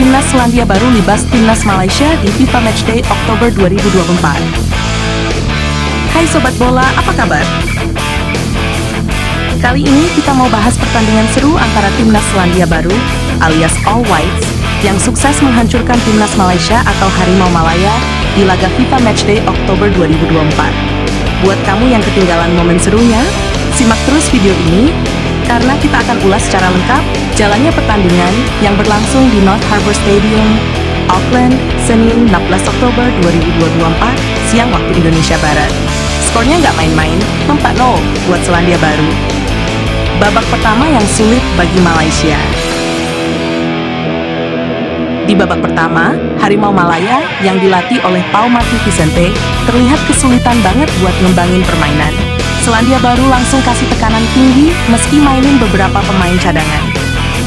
Timnas Selandia Baru libas Timnas Malaysia di FIFA Matchday Oktober 2024. Hai Sobat Bola, apa kabar? Kali ini kita mau bahas pertandingan seru antara Timnas Selandia Baru, alias All Whites, yang sukses menghancurkan Timnas Malaysia atau Harimau Malaya di laga FIFA Matchday Oktober 2024. Buat kamu yang ketinggalan momen serunya, simak terus video ini karena kita akan ulas secara lengkap jalannya pertandingan yang berlangsung di North Harbour Stadium, Auckland, Senin 16 Oktober 2024, siang waktu Indonesia Barat. Skornya nggak main-main, 4-0 buat Selandia Baru. Babak pertama yang sulit bagi Malaysia. Di babak pertama, Harimau Malaya yang dilatih oleh Pau Marti Vicente terlihat kesulitan banget buat ngembangin permainan. Selandia Baru langsung kasih tekanan tinggi meski mainin beberapa pemain cadangan.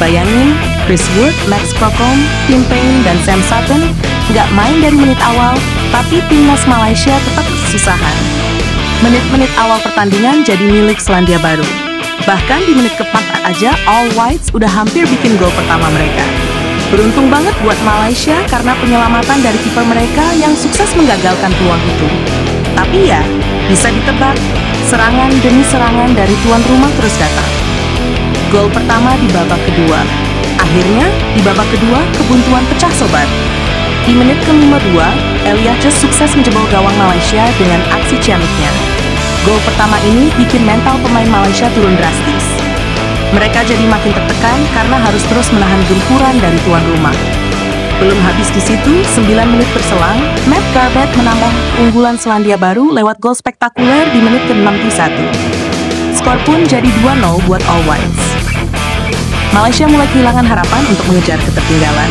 Bayangin, Chris Wood, Max Crocombe, Tim Payne, dan Sam Sutton nggak main dari menit awal, tapi timnas Malaysia tetap kesusahan. Menit-menit awal pertandingan jadi milik Selandia Baru. Bahkan di menit keempat aja All Whites udah hampir bikin gol pertama mereka. Beruntung banget buat Malaysia karena penyelamatan dari kiper mereka yang sukses menggagalkan peluang itu. Tapi ya, bisa ditebak, serangan demi serangan dari tuan rumah terus datang. Gol pertama di babak kedua. Akhirnya, di babak kedua, kebuntuan pecah sobat. Di menit ke-52, Just sukses menjebol gawang Malaysia dengan aksi ciamiknya. Gol pertama ini bikin mental pemain Malaysia turun drastis. Mereka jadi makin tertekan karena harus terus menahan gempuran dari tuan rumah. Belum habis di situ, 9 menit berselang, Matt Garbett menambah unggulan Selandia Baru lewat gol spektakuler di menit ke-61. Skor pun jadi 2-0 buat All Whites. Malaysia mulai kehilangan harapan untuk mengejar ketertinggalan.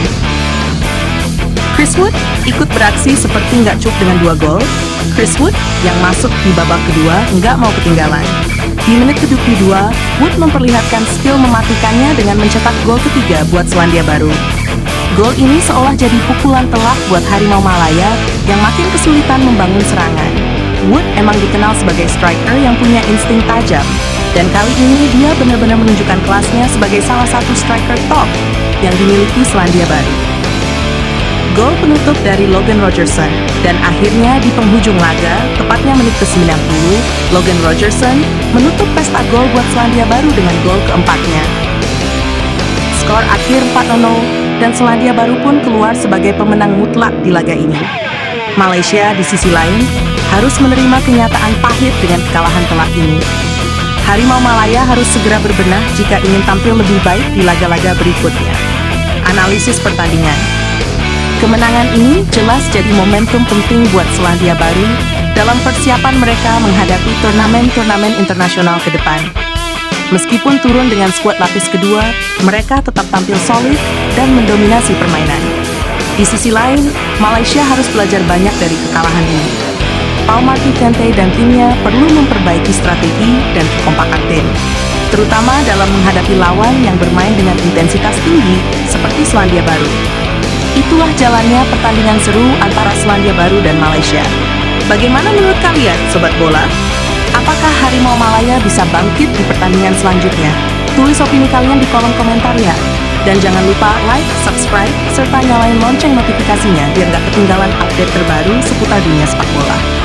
Chris Wood ikut beraksi seperti nggak cukup dengan dua gol. Chris Wood yang masuk di babak kedua nggak mau ketinggalan. Di menit ke-22, Wood memperlihatkan skill mematikannya dengan mencetak gol ketiga buat Selandia Baru. Gol ini seolah jadi pukulan telak buat Harimau Malaya yang makin kesulitan membangun serangan. Wood emang dikenal sebagai striker yang punya insting tajam, dan kali ini dia benar-benar menunjukkan kelasnya sebagai salah satu striker top yang dimiliki Selandia Baru. Gol penutup dari Logan Rogerson, dan akhirnya di penghujung laga, tepatnya menit ke-90, Logan Rogerson menutup pesta gol buat Selandia Baru dengan gol keempatnya. Skor akhir 4-0 dan Selandia Baru pun keluar sebagai pemenang mutlak di laga ini. Malaysia di sisi lain harus menerima kenyataan pahit dengan kekalahan telak ini. Harimau Malaya harus segera berbenah jika ingin tampil lebih baik di laga-laga berikutnya. Analisis pertandingan Kemenangan ini jelas jadi momentum penting buat Selandia Baru dalam persiapan mereka menghadapi turnamen-turnamen internasional ke depan. Meskipun turun dengan skuad lapis kedua, mereka tetap tampil solid dan mendominasi permainan. Di sisi lain, Malaysia harus belajar banyak dari kekalahan ini. Paul Marty Kente dan timnya perlu memperbaiki strategi dan kekompakan tim, terutama dalam menghadapi lawan yang bermain dengan intensitas tinggi seperti Selandia Baru. Itulah jalannya pertandingan seru antara Selandia Baru dan Malaysia. Bagaimana menurut kalian, Sobat Bola? Apakah Harimau Malaya bisa bangkit di pertandingan selanjutnya? Tulis opini kalian di kolom komentar ya. Dan jangan lupa like, subscribe, serta nyalain lonceng notifikasinya biar gak ketinggalan update terbaru seputar dunia sepak bola.